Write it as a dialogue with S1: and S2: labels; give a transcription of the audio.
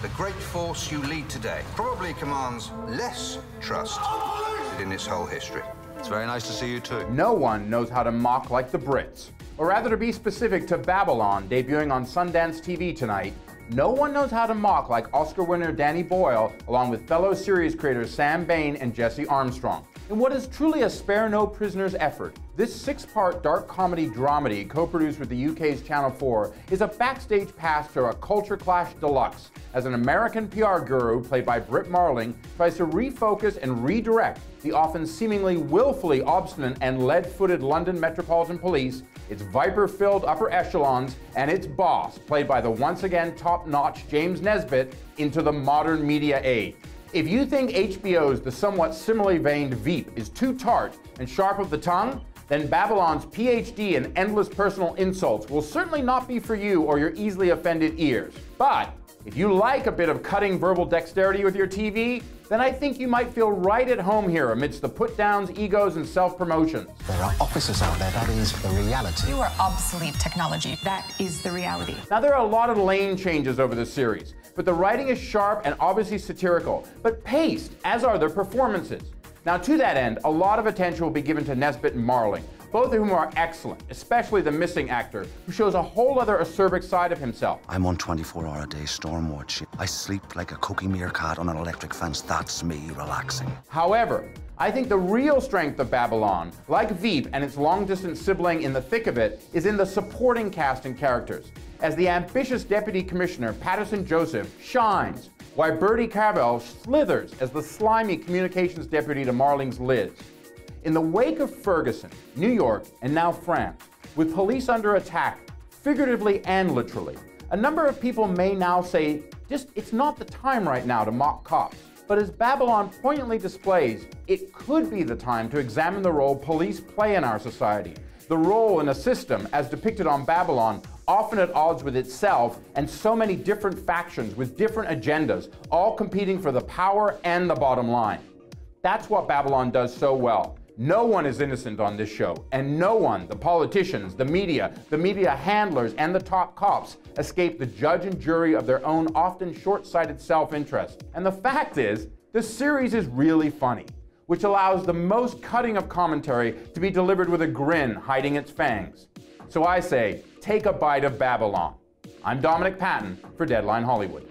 S1: The great force you lead today probably commands less trust than in its whole history.
S2: It's very nice to see you too.
S3: No one knows how to mock like the Brits. Or rather, to be specific, to Babylon, debuting on Sundance TV tonight, no one knows how to mock like Oscar winner Danny Boyle, along with fellow series creators Sam Bain and Jesse Armstrong. In what is truly a spare no prisoners effort, this six part dark comedy dramedy, co produced with the UK's Channel 4, is a backstage pass to a culture clash deluxe as an American PR guru, played by Brit Marling, tries to refocus and redirect the often seemingly willfully obstinate and lead footed London Metropolitan Police, its viper filled upper echelons, and its boss, played by the once again top notch James Nesbitt, into the modern media age. If you think HBO's the somewhat similarly veined Veep is too tart and sharp of the tongue, then Babylon's PhD in endless personal insults will certainly not be for you or your easily offended ears. But if you like a bit of cutting verbal dexterity with your TV, then I think you might feel right at home here amidst the put downs, egos, and self promotions.
S4: There are officers out there, that is the reality.
S5: You are obsolete technology. That is the reality.
S3: Now, there are a lot of lane changes over the series, but the writing is sharp and obviously satirical, but paced, as are their performances. Now, to that end, a lot of attention will be given to Nesbitt and Marling, both of whom are excellent, especially the missing actor, who shows a whole other acerbic side of himself.
S4: I'm on 24 hour a day storm watch. I sleep like a cookie meerkat on an electric fence. That's me relaxing.
S3: However, I think the real strength of Babylon, like Veep and its long distance sibling in the thick of it, is in the supporting cast and characters. As the ambitious Deputy Commissioner, Paterson Joseph, shines, while Bertie Carvel slithers as the slimy communications deputy to Marling's Liz. In the wake of Ferguson, New York, and now France, with police under attack, figuratively and literally, a number of people may now say, just it's not the time right now to mock cops. But as Babylon poignantly displays, it could be the time to examine the role police play in our society. The role in a system, as depicted on Babylon, often at odds with itself, and so many different factions with different agendas, all competing for the power and the bottom line. That's what Babylon does so well. No one is innocent on this show, and no one, the politicians, the media, the media handlers, and the top cops, escape the judge and jury of their own often short sighted self interest. And the fact is, the series is really funny, which allows the most cutting of commentary to be delivered with a grin hiding its fangs. So I say, take a bite of Babylon. I'm Dominic Patten for Deadline Hollywood.